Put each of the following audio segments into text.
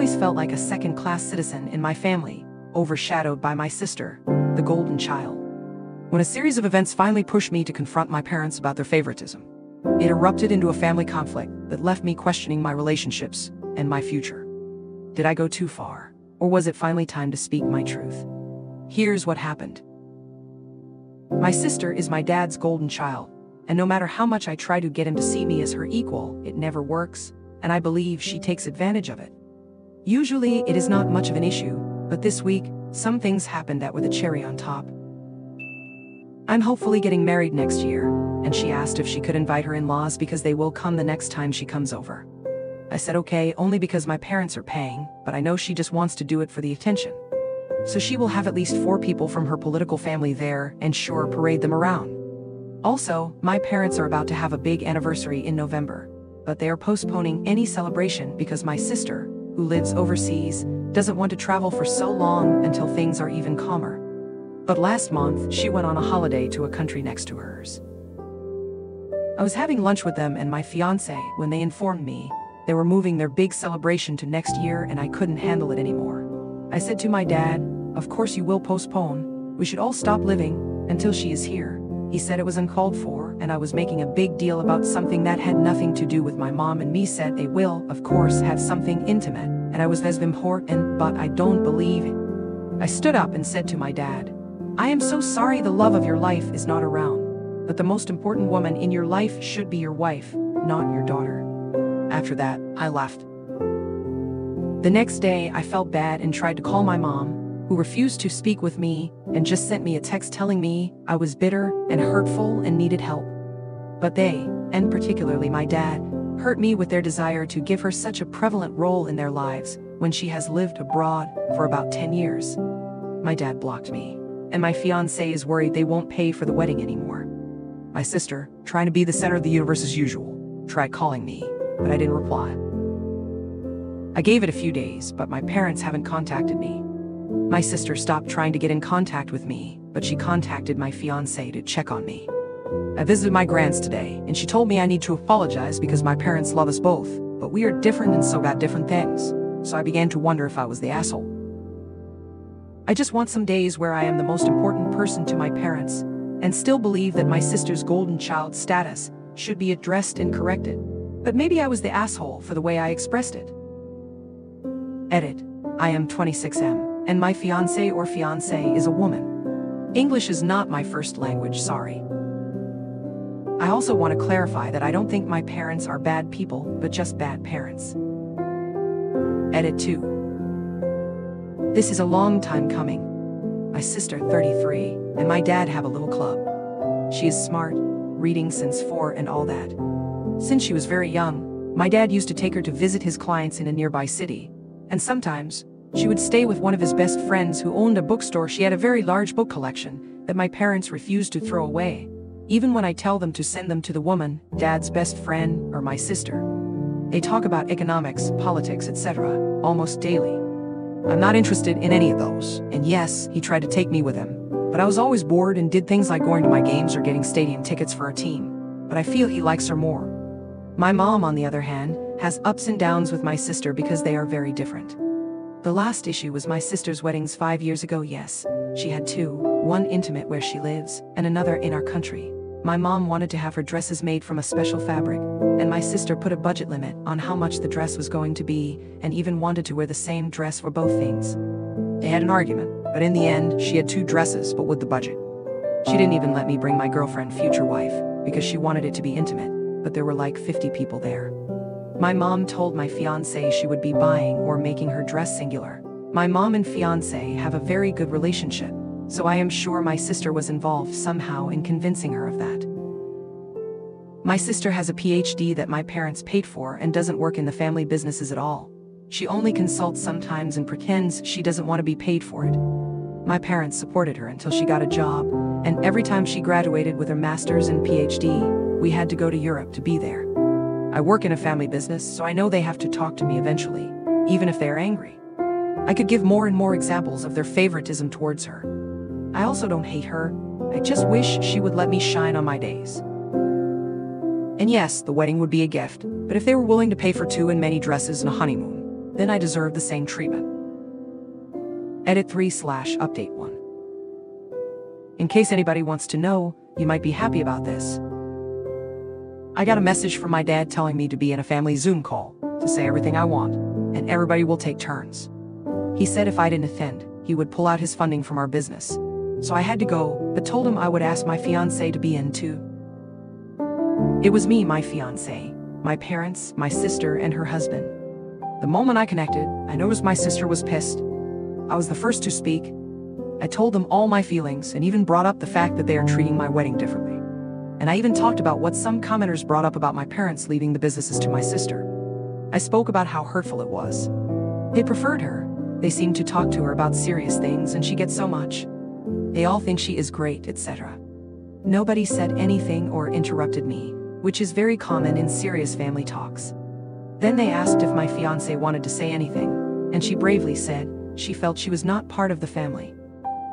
always felt like a second class citizen in my family, overshadowed by my sister, the golden child. When a series of events finally pushed me to confront my parents about their favoritism, it erupted into a family conflict that left me questioning my relationships and my future. Did I go too far, or was it finally time to speak my truth? Here's what happened. My sister is my dad's golden child, and no matter how much I try to get him to see me as her equal, it never works, and I believe she takes advantage of it. Usually, it is not much of an issue, but this week, some things happened that were the cherry on top. I'm hopefully getting married next year, and she asked if she could invite her in-laws because they will come the next time she comes over. I said okay only because my parents are paying, but I know she just wants to do it for the attention. So she will have at least four people from her political family there and sure parade them around. Also, my parents are about to have a big anniversary in November, but they are postponing any celebration because my sister, who lives overseas, doesn't want to travel for so long until things are even calmer. But last month, she went on a holiday to a country next to hers. I was having lunch with them and my fiance when they informed me they were moving their big celebration to next year and I couldn't handle it anymore. I said to my dad, Of course you will postpone. We should all stop living until she is here. He said it was uncalled for and I was making a big deal about something that had nothing to do with my mom and me said they will, of course, have something intimate. And I was as important, but I don't believe it. I stood up and said to my dad, I am so sorry the love of your life is not around. But the most important woman in your life should be your wife, not your daughter. After that, I left. The next day, I felt bad and tried to call my mom, who refused to speak with me and just sent me a text telling me I was bitter and hurtful and needed help. But they, and particularly my dad, hurt me with their desire to give her such a prevalent role in their lives when she has lived abroad for about 10 years. My dad blocked me, and my fiance is worried they won't pay for the wedding anymore. My sister, trying to be the center of the universe as usual, tried calling me, but I didn't reply. I gave it a few days, but my parents haven't contacted me. My sister stopped trying to get in contact with me, but she contacted my fiance to check on me. I visited my grants today, and she told me I need to apologize because my parents love us both, but we are different and so got different things. So I began to wonder if I was the asshole. I just want some days where I am the most important person to my parents, and still believe that my sister's golden child status should be addressed and corrected. But maybe I was the asshole for the way I expressed it. Edit. I am 26M, and my fiance or fiance is a woman. English is not my first language, sorry. I also want to clarify that I don't think my parents are bad people, but just bad parents. Edit 2. This is a long time coming. My sister, 33, and my dad have a little club. She is smart, reading since 4 and all that. Since she was very young, my dad used to take her to visit his clients in a nearby city, and sometimes, she would stay with one of his best friends who owned a bookstore. She had a very large book collection that my parents refused to throw away even when I tell them to send them to the woman, dad's best friend, or my sister. They talk about economics, politics, etc., almost daily. I'm not interested in any of those, and yes, he tried to take me with him, but I was always bored and did things like going to my games or getting stadium tickets for a team, but I feel he likes her more. My mom, on the other hand, has ups and downs with my sister because they are very different. The last issue was my sister's weddings five years ago, yes. She had two, one intimate where she lives, and another in our country. My mom wanted to have her dresses made from a special fabric, and my sister put a budget limit on how much the dress was going to be, and even wanted to wear the same dress for both things. They had an argument, but in the end, she had two dresses, but with the budget. She didn't even let me bring my girlfriend, future wife, because she wanted it to be intimate, but there were like 50 people there. My mom told my fiance she would be buying or making her dress singular. My mom and fiance have a very good relationship, so I am sure my sister was involved somehow in convincing her of that. My sister has a PhD that my parents paid for and doesn't work in the family businesses at all. She only consults sometimes and pretends she doesn't want to be paid for it. My parents supported her until she got a job, and every time she graduated with her master's and PhD, we had to go to Europe to be there. I work in a family business, so I know they have to talk to me eventually, even if they are angry. I could give more and more examples of their favoritism towards her. I also don't hate her. I just wish she would let me shine on my days. And yes, the wedding would be a gift, but if they were willing to pay for two and many dresses and a honeymoon, then I deserve the same treatment. Edit 3 slash update 1. In case anybody wants to know, you might be happy about this. I got a message from my dad telling me to be in a family Zoom call to say everything I want, and everybody will take turns. He said if I didn't attend, he would pull out his funding from our business. So I had to go, but told him I would ask my fiance to be in too. It was me, my fiance, my parents, my sister, and her husband. The moment I connected, I noticed my sister was pissed. I was the first to speak. I told them all my feelings and even brought up the fact that they are treating my wedding differently. And I even talked about what some commenters brought up about my parents leaving the businesses to my sister. I spoke about how hurtful it was. They preferred her. They seemed to talk to her about serious things and she gets so much. They all think she is great, etc. Nobody said anything or interrupted me, which is very common in serious family talks. Then they asked if my fiance wanted to say anything, and she bravely said she felt she was not part of the family.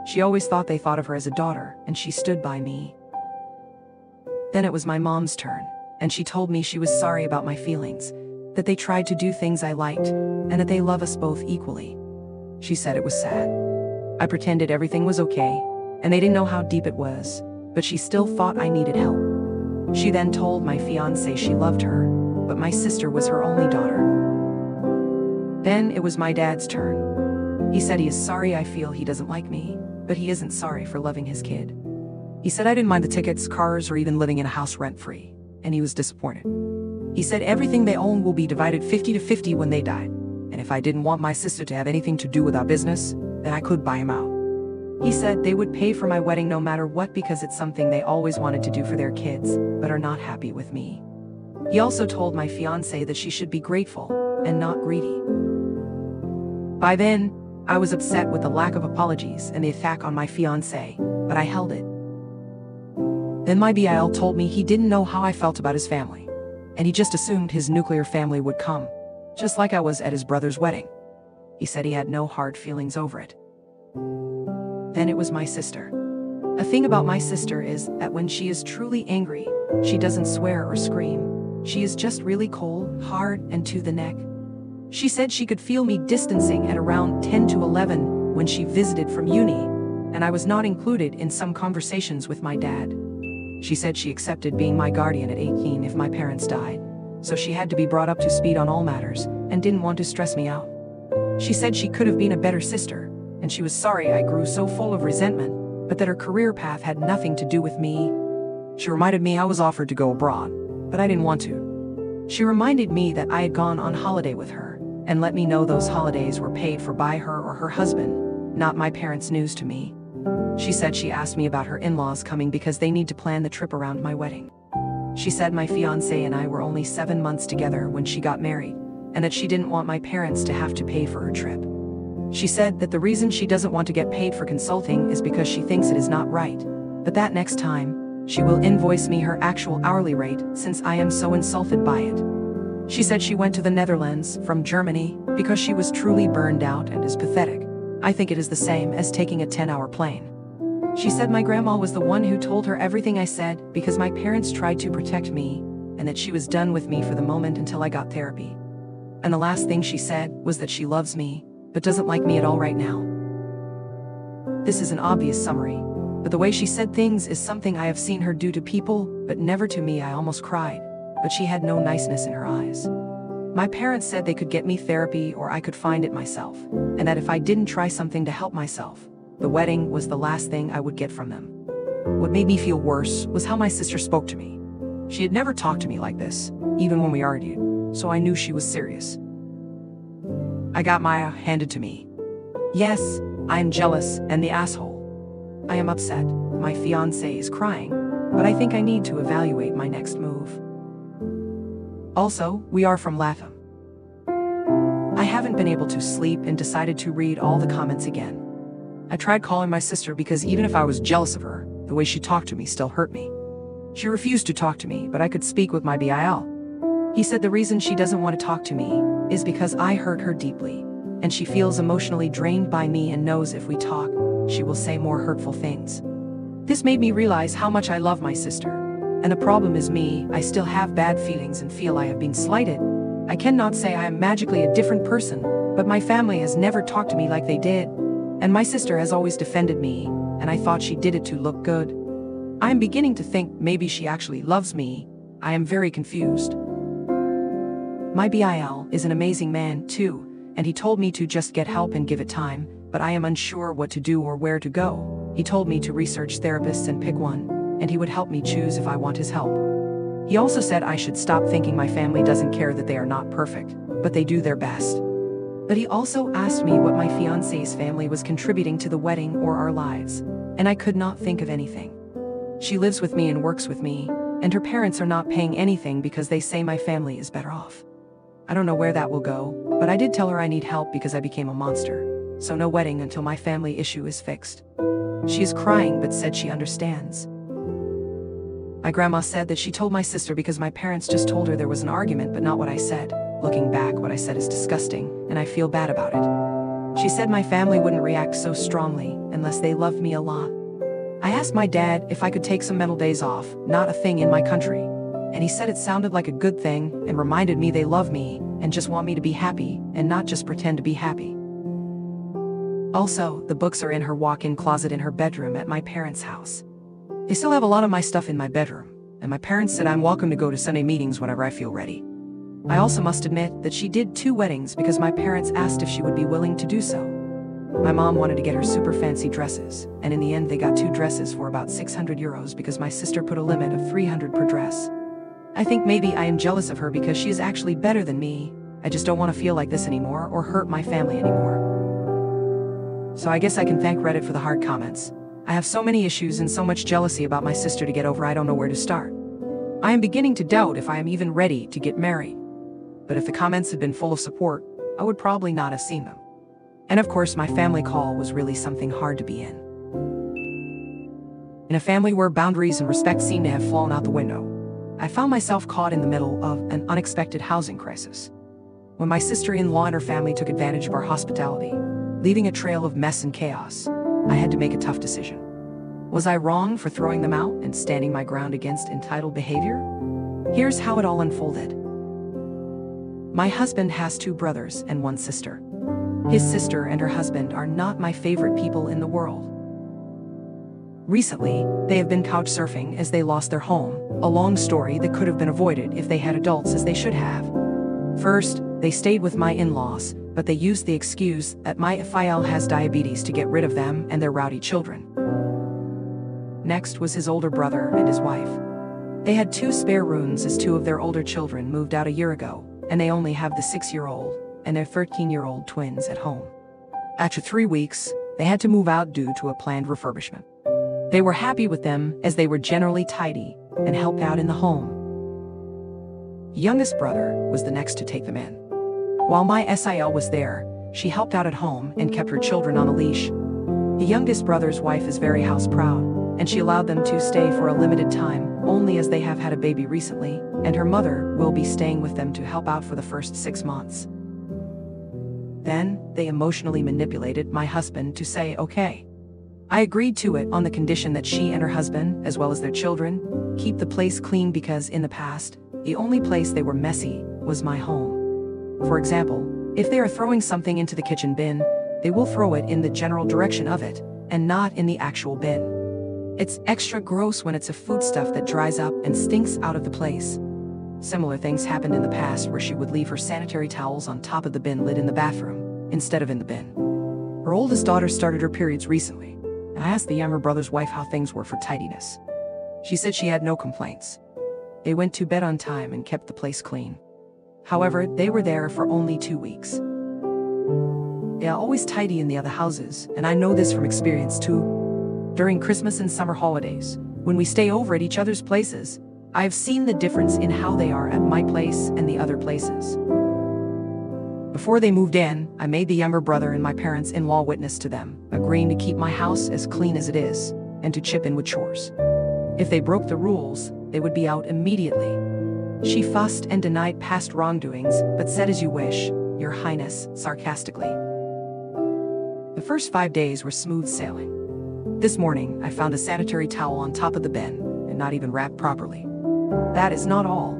She always thought they thought of her as a daughter, and she stood by me. Then it was my mom's turn, and she told me she was sorry about my feelings, that they tried to do things I liked, and that they love us both equally. She said it was sad. I pretended everything was okay, and they didn't know how deep it was, but she still thought I needed help. She then told my fiance she loved her, but my sister was her only daughter. Then it was my dad's turn. He said he is sorry I feel he doesn't like me, but he isn't sorry for loving his kid. He said I didn't mind the tickets, cars, or even living in a house rent free, and he was disappointed. He said everything they own will be divided 50 to 50 when they die, and if I didn't want my sister to have anything to do with our business, then I could buy him out. He said they would pay for my wedding no matter what because it's something they always wanted to do for their kids, but are not happy with me. He also told my fiance that she should be grateful and not greedy. By then, I was upset with the lack of apologies and the attack on my fiance, but I held it. Then my BIL told me he didn't know how I felt about his family, and he just assumed his nuclear family would come, just like I was at his brother's wedding. He said he had no hard feelings over it. Then it was my sister. A thing about my sister is that when she is truly angry, she doesn't swear or scream. She is just really cold, hard, and to the neck. She said she could feel me distancing at around 10 to 11 when she visited from uni, and I was not included in some conversations with my dad. She said she accepted being my guardian at 18 if my parents died, so she had to be brought up to speed on all matters and didn't want to stress me out. She said she could have been a better sister, and she was sorry I grew so full of resentment, but that her career path had nothing to do with me. She reminded me I was offered to go abroad, but I didn't want to. She reminded me that I had gone on holiday with her and let me know those holidays were paid for by her or her husband, not my parents' news to me. She said she asked me about her in-laws coming because they need to plan the trip around my wedding. She said my fiance and I were only seven months together when she got married, and that she didn't want my parents to have to pay for her trip. She said that the reason she doesn't want to get paid for consulting is because she thinks it is not right, but that next time, she will invoice me her actual hourly rate since I am so insulted by it. She said she went to the Netherlands from Germany because she was truly burned out and is pathetic. I think it is the same as taking a 10 hour plane. She said my grandma was the one who told her everything I said because my parents tried to protect me and that she was done with me for the moment until I got therapy. And the last thing she said was that she loves me, but doesn't like me at all right now. This is an obvious summary, but the way she said things is something I have seen her do to people, but never to me I almost cried but she had no niceness in her eyes. My parents said they could get me therapy or I could find it myself, and that if I didn't try something to help myself, the wedding was the last thing I would get from them. What made me feel worse was how my sister spoke to me. She had never talked to me like this, even when we argued, so I knew she was serious. I got Maya handed to me. Yes, I am jealous and the asshole. I am upset, my fiance is crying, but I think I need to evaluate my next move. Also, we are from LATAM. I haven't been able to sleep and decided to read all the comments again. I tried calling my sister because even if I was jealous of her, the way she talked to me still hurt me. She refused to talk to me, but I could speak with my BIL. He said the reason she doesn't want to talk to me is because I hurt her deeply, and she feels emotionally drained by me and knows if we talk, she will say more hurtful things. This made me realize how much I love my sister and the problem is me, I still have bad feelings and feel I have been slighted. I cannot say I am magically a different person, But my family has never talked to me like they did, and my sister has always defended me, and I thought she did it to look good. I am beginning to think maybe she actually loves me. I am very confused. My BIL is an amazing man, too, and he told me to just get help and give it time, but I am unsure what to do or where to go. He told me to research therapists and pick one, and he would help me choose if I want his help. He also said I should stop thinking my family doesn't care that they are not perfect, but they do their best. But he also asked me what my fiance's family was contributing to the wedding or our lives, and I could not think of anything. She lives with me and works with me, and her parents are not paying anything because they say my family is better off. I don't know where that will go, but I did tell her I need help because I became a monster. So no wedding until my family issue is fixed. She is crying but said she understands. My grandma said that she told my sister because my parents just told her there was an argument but not what I said. Looking back, what I said is disgusting, and I feel bad about it. She said my family wouldn't react so strongly unless they loved me a lot. I asked my dad if I could take some mental days off, not a thing in my country, and he said it sounded like a good thing and reminded me they love me and just want me to be happy and not just pretend to be happy. Also, the books are in her walk-in closet in her bedroom at my parents' house. They still have a lot of my stuff in my bedroom, and my parents said I'm welcome to go to Sunday meetings whenever I feel ready. I also must admit that she did two weddings because my parents asked if she would be willing to do so. My mom wanted to get her super fancy dresses, and in the end they got two dresses for about 600 euros because my sister put a limit of 300 per dress. I think maybe I am jealous of her because she is actually better than me. I just don't want to feel like this anymore or hurt my family anymore. So I guess I can thank Reddit for the hard comments. I have so many issues and so much jealousy about my sister to get over I don't know where to start. I am beginning to doubt if I am even ready to get married. But if the comments had been full of support, I would probably not have seen them. And of course, my family call was really something hard to be in. In a family where boundaries and respect seem to have flown out the window, I found myself caught in the middle of an unexpected housing crisis. When my sister-in-law and her family took advantage of our hospitality, leaving a trail of mess and chaos, I had to make a tough decision. Was I wrong for throwing them out and standing my ground against entitled behavior? Here's how it all unfolded. My husband has two brothers and one sister. His sister and her husband are not my favorite people in the world. Recently, they have been couch surfing as they lost their home, a long story that could have been avoided if they had adults as they should have. First, they stayed with my in-laws, but they used the excuse that my FIL has diabetes to get rid of them and their rowdy children. Next was his older brother and his wife. They had two spare rooms as two of their older children moved out a year ago, and they only have the six-year-old and their 13-year-old twins at home. After three weeks, they had to move out due to a planned refurbishment. They were happy with them as they were generally tidy and helped out in the home. Youngest brother was the next to take them in. While my SIL was there, she helped out at home and kept her children on a leash. The youngest brother's wife is very house proud, and she allowed them to stay for a limited time, only as they have had a baby recently, and her mother will be staying with them to help out for the first six months. Then, they emotionally manipulated my husband to say okay. I agreed to it on the condition that she and her husband, as well as their children, keep the place clean because in the past, the only place they were messy was my home. For example, if they are throwing something into the kitchen bin, they will throw it in the general direction of it, and not in the actual bin. It's extra gross when it's a foodstuff that dries up and stinks out of the place. Similar things happened in the past where she would leave her sanitary towels on top of the bin lid in the bathroom, instead of in the bin. Her oldest daughter started her periods recently, and I asked the younger brother's wife how things were for tidiness. She said she had no complaints. They went to bed on time and kept the place clean. However, they were there for only two weeks. They are always tidy in the other houses, and I know this from experience too. During Christmas and summer holidays, when we stay over at each other's places, I have seen the difference in how they are at my place and the other places. Before they moved in, I made the younger brother and my parents-in-law witness to them, agreeing to keep my house as clean as it is, and to chip in with chores. If they broke the rules, they would be out immediately. She fussed and denied past wrongdoings, but said as you wish, your highness, sarcastically. The first five days were smooth sailing. This morning, I found a sanitary towel on top of the bin, and not even wrapped properly. That is not all.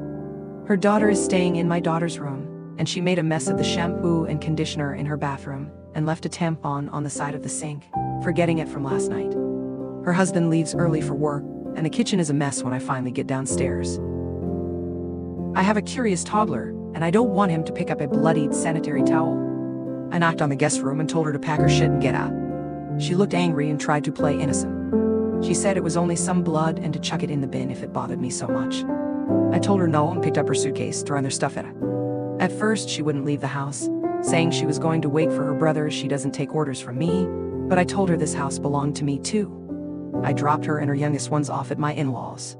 Her daughter is staying in my daughter's room, and she made a mess of the shampoo and conditioner in her bathroom and left a tampon on the side of the sink, forgetting it from last night. Her husband leaves early for work, and the kitchen is a mess when I finally get downstairs. I have a curious toddler, and I don't want him to pick up a bloodied sanitary towel. I knocked on the guest room and told her to pack her shit and get out. She looked angry and tried to play innocent. She said it was only some blood and to chuck it in the bin if it bothered me so much. I told her no and picked up her suitcase, throwing their stuff in it. At first, she wouldn't leave the house, saying she was going to wait for her brother as she doesn't take orders from me, but I told her this house belonged to me too. I dropped her and her youngest ones off at my in-laws.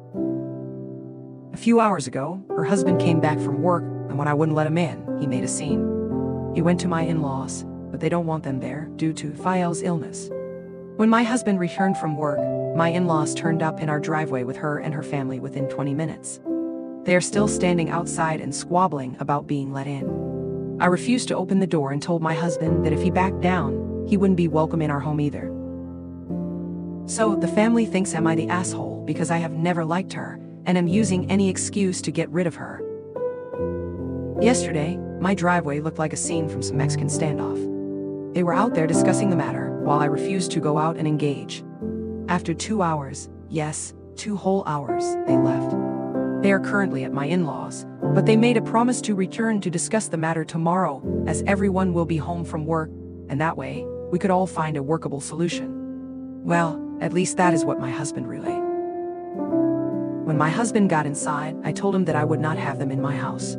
A few hours ago, her husband came back from work, and when I wouldn't let him in, he made a scene. He went to my in-laws, but they don't want them there due to FIL's illness. When my husband returned from work, my in-laws turned up in our driveway with her and her family within 20 minutes. They are still standing outside and squabbling about being let in. I refused to open the door and told my husband that if he backed down, he wouldn't be welcome in our home either. So the family thinks am I the asshole because I have never liked her and am using any excuse to get rid of her. Yesterday, my driveway looked like a scene from some Mexican standoff. They were out there discussing the matter while I refused to go out and engage. After two hours, yes, two whole hours, they left. They are currently at my in-laws, but they made a promise to return to discuss the matter tomorrow as everyone will be home from work, and that way, we could all find a workable solution. Well, at least that is what my husband relayed. When my husband got inside, I told him that I would not have them in my house.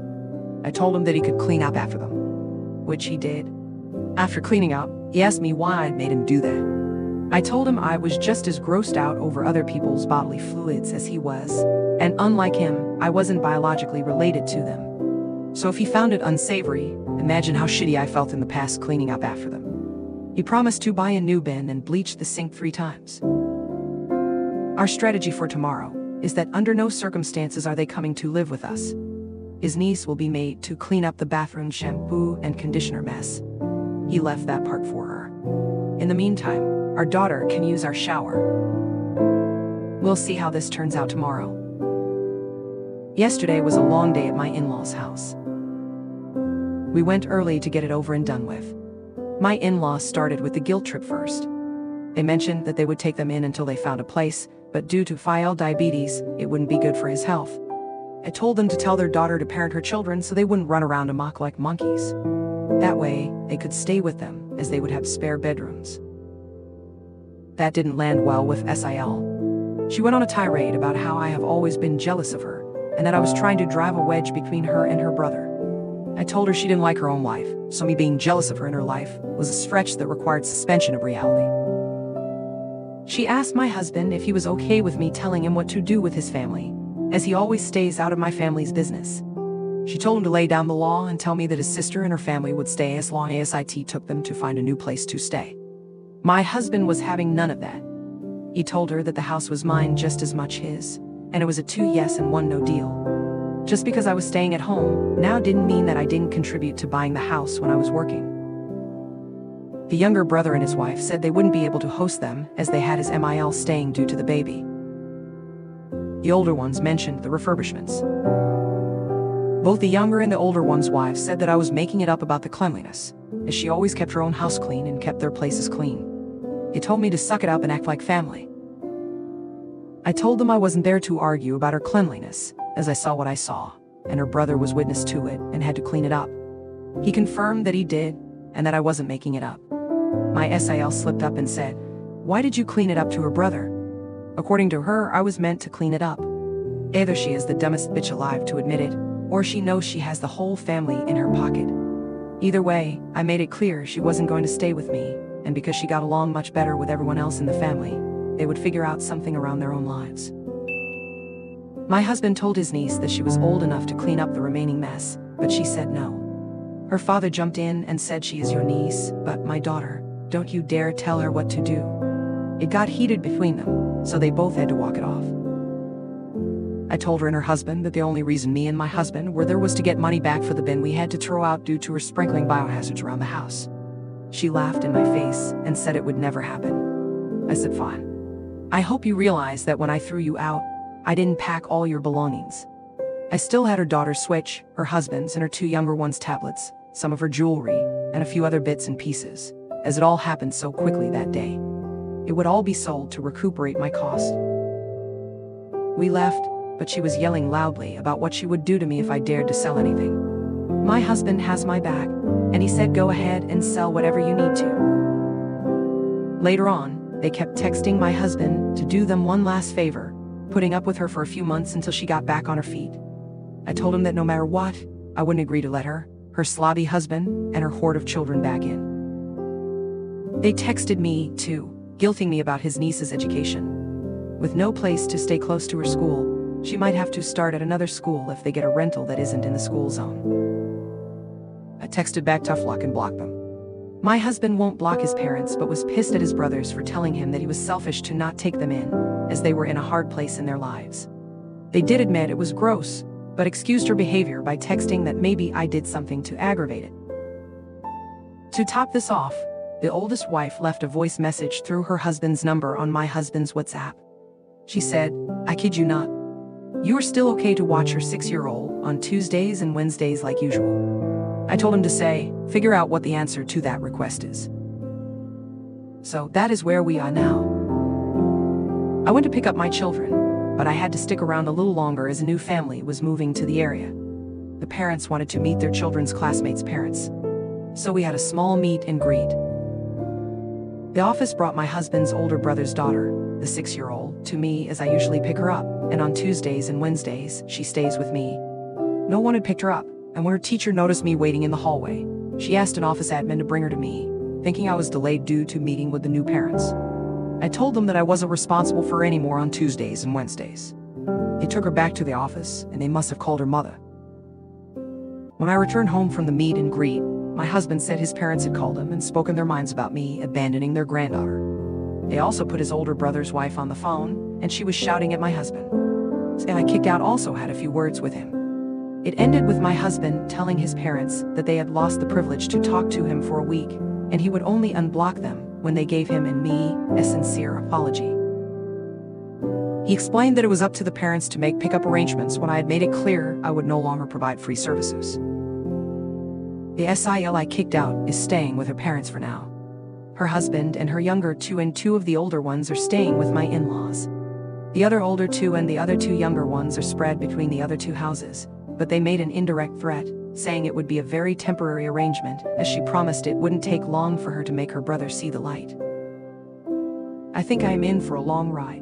I told him that he could clean up after them, which he did. After cleaning up, he asked me why I'd made him do that. I told him I was just as grossed out over other people's bodily fluids as he was, and unlike him, I wasn't biologically related to them. So if he found it unsavory, imagine how shitty I felt in the past cleaning up after them. He promised to buy a new bin and bleach the sink three times. Our strategy for tomorrow is that under no circumstances are they coming to live with us. His niece will be made to clean up the bathroom shampoo and conditioner mess. He left that part for her. In the meantime, our daughter can use our shower. We'll see how this turns out tomorrow. Yesterday was a long day at my in-laws' house. We went early to get it over and done with. My in-laws started with the guilt trip first. They mentioned that they would take them in until they found a place, but due to FIL diabetes, it wouldn't be good for his health. I told them to tell their daughter to parent her children so they wouldn't run around amok like monkeys. That way, they could stay with them, as they would have spare bedrooms. That didn't land well with SIL. She went on a tirade about how I have always been jealous of her, and that I was trying to drive a wedge between her and her brother. I told her she didn't like her own life, so me being jealous of her in her life was a stretch that required suspension of reality. She asked my husband if he was okay with me telling him what to do with his family, as he always stays out of my family's business. She told him to lay down the law and tell me that his sister and her family would stay as long as IT took them to find a new place to stay. My husband was having none of that. He told her that the house was mine just as much his, and it was a two yes and one no deal. Just because I was staying at home now didn't mean that I didn't contribute to buying the house when I was working. The younger brother and his wife said they wouldn't be able to host them as they had his MIL staying due to the baby. The older ones mentioned the refurbishments. Both the younger and the older one's wives said that I was making it up about the cleanliness, as she always kept her own house clean and kept their places clean. They told me to suck it up and act like family. I told them I wasn't there to argue about her cleanliness, as I saw what I saw, and her brother was witness to it and had to clean it up. He confirmed that he did, and that I wasn't making it up. My SIL slipped up and said, Why did you clean it up to her brother? According to her, I was meant to clean it up. Either she is the dumbest bitch alive to admit it, or she knows she has the whole family in her pocket. Either way, I made it clear she wasn't going to stay with me, and because she got along much better with everyone else in the family, they would figure out something around their own lives. My husband told his niece that she was old enough to clean up the remaining mess, but she said no. Her father jumped in and said she is your niece, but my daughter, don't you dare tell her what to do. It got heated between them, so they both had to walk it off. I told her and her husband that the only reason me and my husband were there was to get money back for the bin we had to throw out due to her sprinkling biohazards around the house. She laughed in my face and said it would never happen. I said, fine. I hope you realize that when I threw you out, I didn't pack all your belongings. I still had her daughter's Switch, her husband's, and her two younger ones' tablets, some of her jewelry, and a few other bits and pieces, as it all happened so quickly that day. It would all be sold to recuperate my cost. We left, but she was yelling loudly about what she would do to me if I dared to sell anything. My husband has my back, and he said go ahead and sell whatever you need to. Later on, they kept texting my husband to do them one last favor, putting up with her for a few months until she got back on her feet. I told him that no matter what, I wouldn't agree to let her, her slobby husband, and her horde of children back in. They texted me, too, guilting me about his niece's education. With no place to stay close to her school, she might have to start at another school if they get a rental that isn't in the school zone. I texted back tough luck and blocked them. My husband won't block his parents but was pissed at his brothers for telling him that he was selfish to not take them in, as they were in a hard place in their lives. They did admit it was gross, but excused her behavior by texting that maybe I did something to aggravate it. To top this off, the oldest wife left a voice message through her husband's number on my husband's WhatsApp. She said, I kid you not. You are still okay to watch your six year old on Tuesdays and Wednesdays like usual. I told him to say, figure out what the answer to that request is. So that is where we are now. I went to pick up my children, but I had to stick around a little longer as a new family was moving to the area. The parents wanted to meet their children's classmates' parents. So we had a small meet and greet. The office brought my husband's older brother's daughter, the six year old, to me as I usually pick her up, and on Tuesdays and Wednesdays, she stays with me. No one had picked her up, and when her teacher noticed me waiting in the hallway, she asked an office admin to bring her to me, thinking I was delayed due to meeting with the new parents. I told them that I wasn't responsible for any more on Tuesdays and Wednesdays. They took her back to the office, and they must have called her mother. When I returned home from the meet and greet, my husband said his parents had called him and spoken their minds about me abandoning their granddaughter. They also put his older brother's wife on the phone, and she was shouting at my husband. And I kicked out also had a few words with him. It ended with my husband telling his parents that they had lost the privilege to talk to him for a week, and he would only unblock them when they gave him and me a sincere apology. He explained that it was up to the parents to make pickup arrangements when I had made it clear I would no longer provide free services. The SIL I kicked out is staying with her parents for now. Her husband and her younger two and two of the older ones are staying with my in-laws. The other older two and the other two younger ones are spread between the other two houses, but they made an indirect threat, saying it would be a very temporary arrangement, as she promised it wouldn't take long for her to make her brother see the light. I think I am in for a long ride.